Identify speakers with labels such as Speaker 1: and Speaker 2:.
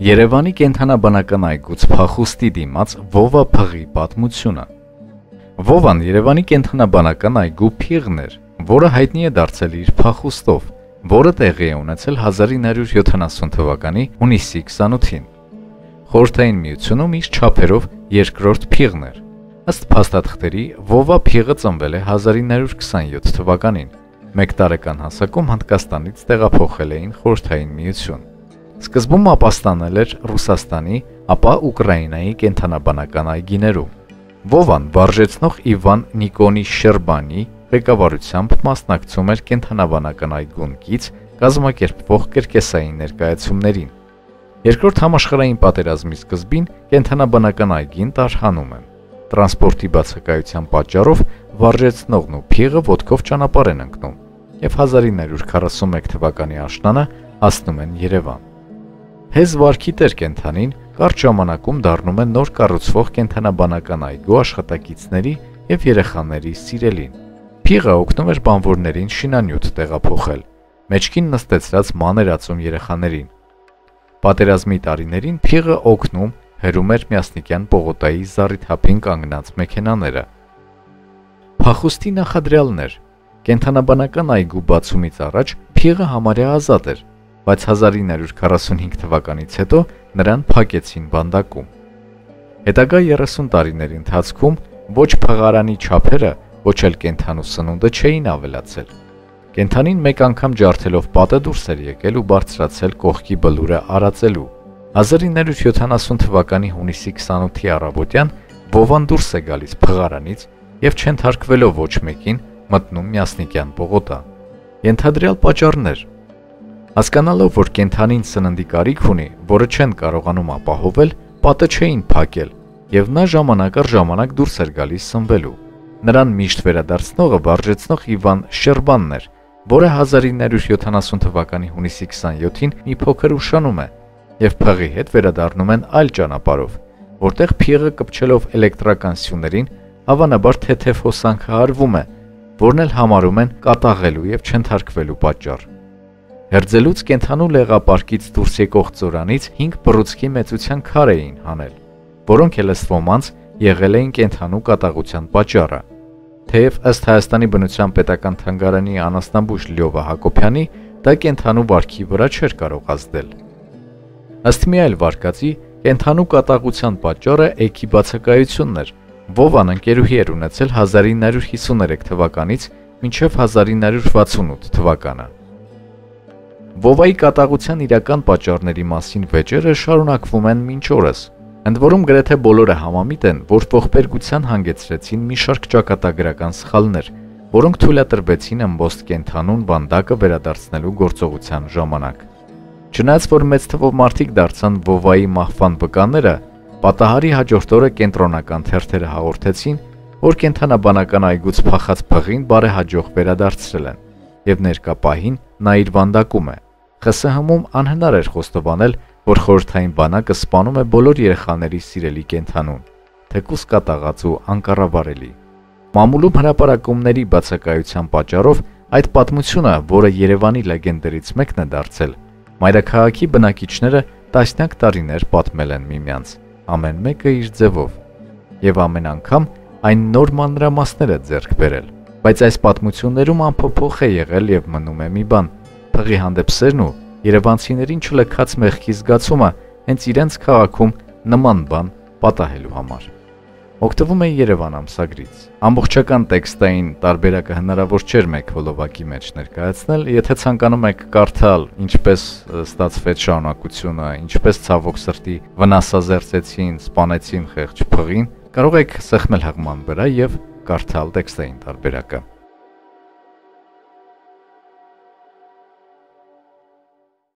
Speaker 1: Երևանի կենթանաբանական այգուց փախուստի դիմաց Վովա փղի պատմությունը։ Վովան Երևանի կենթանաբանական այգու փիղն էր, որը հայտնի է դարձել իր փախուստով, որը տեղի է ունեցել 1970 թվականի հունիսի 28-ին։ Խորհրդային միությունում իր չափերով երկրորդ փիղն էր։ Ըստ փաստաթղթերի Վովա փիղը ծնվել է 1927 թվականին։ Մեկ տարեկան հասակում Հնդկաստանից տեղափոխել էին Խորհրդային միություն։ Սկզբում ապաստանել էր Ռուսաստանի, ապա Ուկրաինայի կենթանաբանական այգիներում։ Վովան վարժեցնող Իվան Նիկոնի Շերբանի ղեկավարությամբ մասնակցում էր կենթանաբանական այգուն կից կազմակերպվող կրկեսային ներկայացումներին։ Երկրորդ համաշխարհային պատերազմի սկզբին կենթանաբանական այգին տարհանում են։ Տրանսպորտի բացակայության պատճառով վարժեցնողն ու փիղը ոդկով ճանապարհ են ընկնում եւ 1941 թվականի աշնանը հասնում են Երևան։ Հեզ վարքի տեր կենթանին կարճ ժամանակում դառնում է նոր կառուցվող կենթանաբանական այգու աշխատակիցների եւ երեխաների սիրելին։ Փիղը օգնում էր բանվորներին շինանյութ տեղափոխել, մեջքին նստեցրած մաներացում երեխաներին։ Պատերազմի տարիներին փիղը օգնում հերում էր Միասնիկյան պողոտայի զառիթափին կանգնած մեքենաները։ Փախուստի նախադրյալներ Կենթանաբանական այգու բացումից առաջ փիղը համարյա ազատ էր, բայց 1945 թվականից հետո նրան փակեցին բանդակում։ Հետագա 30 տարիների ընթացքում ոչ փղարանի չափերը, ոչ էլ կենթանու սնունդը չէին ավելացել։ Կենթանին մեկ անգամ ջարդելով պատը դուրս էր եկել ու բարձրացել կողքի բլուրը արածելու։ 1970 թվականի հունիսի 28-ի առավոտյան Վովան դուրս է գալիս փղարանից եւ չընթարկվելով ոչ մեկին մտնում Միասնիկյան պողոտա։ Ենթադրյալ պատճառներ Հասկանալով, որ կենթանին սննդի կարիք ունի, որը չեն կարողանում ապահովել, պատը չէին փակել, եւ նա ժամանակ առ ժամանակ դուրս էր գալիս սնվելու։ Նրան միշտ վերադարձնողը վարժեցնող Իվան Շերբանն էր, որը 1970 թվականի հունիսի 27-ին մի փոքր ուշանում է եւ փղի հետ վերադառնում են այլ ճանապարհով, որտեղ փիղը կպչելով էլեկտրական սյուներին հավանաբար թեթև հոսանքը արվում է, որն էլ համարում են կատաղելու եւ չընթարկվելու պատճառ։ Հերձելուց կենթանու լեղապարկից դուրս եկող ծորանից 5 բռուցքի մեծության քար էին հանել, որոնք էլ ըստ ոմանց եղել էին կենթանու կատաղության պատճառը։ Թեև ըստ Հայաստանի բնության պետական թանգարանի անասնաբույժ Լյովա Հակոբյանի դա կենթանու վարքի վրա չէր կարող ազդել։ Ըստ մի այլ վարկածի, կենթանու կատաղության պատճառը էքի բացակայությունն էր։ Վովան ընկերուհի էր ունեցել 1953 թվականից մինչև 1968 թվականը։ Վովայի կատաղության իրական պատճառների մասին վեճերը շարունակվում են մինչ օրս։ Ընդ որում գրեթե բոլորը համամիտ են, որ ողբերգության հանգեցրեցին մի շարք ճակատագրական սխալներ, որոնք թույլատրվեցին ըմբոստ կենթանուն բանդակը վերադարձնելու գործողության ժամանակ։ Չնայած որ մեծ թվով մարդիկ դարձան Վովայի մահվան վկաները, պատահարի հաջորդ օրը կենտրոնական թերթերը հաղորդեցին, որ կենթանաբանական այգուց փախած փղին բարեհաջող վերադարձրել են եւ ներկա պահին նա իր վանդակում է։ ԽՍՀՄ-ում անհնար էր խոստովանել, որ խորհրդային բանակը սպանում է բոլոր երեխաների սիրելի կենթանուն, թեկուս կատաղած ու անկառավարելի։ Մամուլում հրապարակումների բացակայության պատճառով այդ պատմությունը, որը Երևանի լեգենդերից մեկն է դարձել, մայրաքաղաքի բնակիչները տասնյակ տարիներ պատմել են միմյանց, ամեն մեկը իր ձևով, եւ ամեն անգամ այն նոր մանրամասներ է ձեռք բերել։ Բայց այս պատմություններում անփոփոխ է եղել եւ մնում է մի բան, փղի հանդեպ սերն ու Երևանցիներին չլքած մեղքի զգացումը հենց իրենց քաղաքում նման բան պատահելու համար։ Օգտվում է Երևան ամսագրից։ Ամբողջական տեքստային տարբերակը հնարավոր չէր մեկ հոլովակի մեջ ներկայացնել, եթե ցանկանում եք կարդալ ինչպես ստացվեց շարունակությունը, ինչպես ցավոք սրտի վնասազերծեցին, սպանեցին խեղճ փղին, կարող եք սեղմել հղման վրա եւ կարդալ տեքստային տարբերակը։